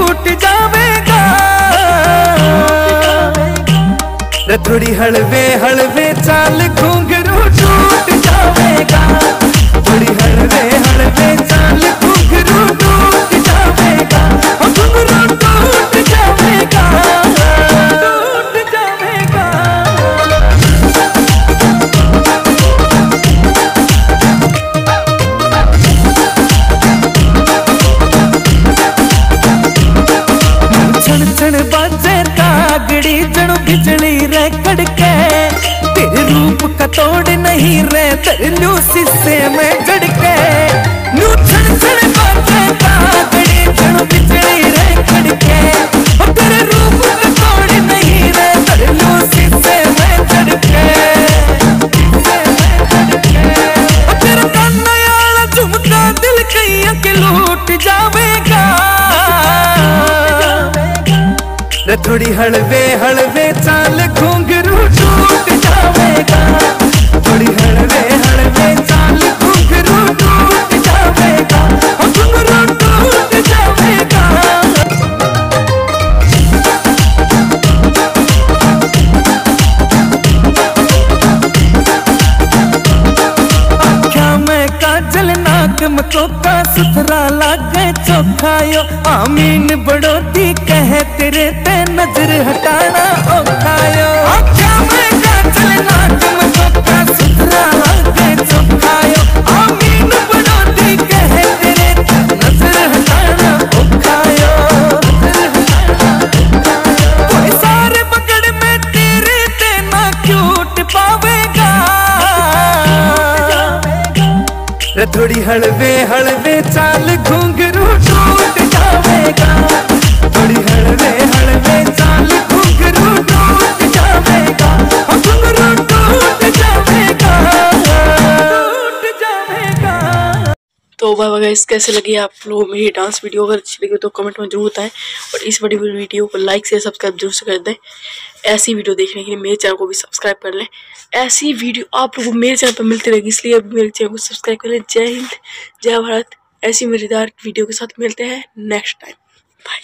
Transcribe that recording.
टूट जावेगा। रतुड़ी हलवे हलवे चाल घूंग बिजली रे कड़के तेरे रूप का तोड़ नहीं रे तरलू शीशे में जड़के नू छण छण बाजे कागड़ी जणु बिजली रे कड़के ओ, तेरे रूप का तोड़ नहीं रे शीशे में जड़के में जड़के ओ, तेरा काना याला झुमका दिल कईया के जावेगा। थोड़ी हलवे हलवे चाल घूंघरू काजल नाक में सुथरा लागे चोखायो। आमीन बड़ोती कहे तेरे ते नज़र हटाना थोड़ी हलवे हलवे चाल घूंगरू टूट जावेगा। थोड़ी हलवे हलवे तो वगैरह कैसे लगी आप लोगों मेरी डांस वीडियो? अगर अच्छी लगी तो कमेंट में ज़रूर बताएँ। और इस बड़ी वीडियो को लाइक से सब्सक्राइब ज़रूर से कर दें। ऐसी वीडियो देखने के लिए मेरे चैनल को भी सब्सक्राइब कर लें। ऐसी वीडियो आप लोगों को मेरे चैनल पर मिलती रहेगी, इसलिए अभी मेरे चैनल को सब्सक्राइब कर लें। जय हिंद, जय भारत। ऐसी मज़ेदार वीडियो के साथ मिलते हैं नेक्स्ट टाइम बाय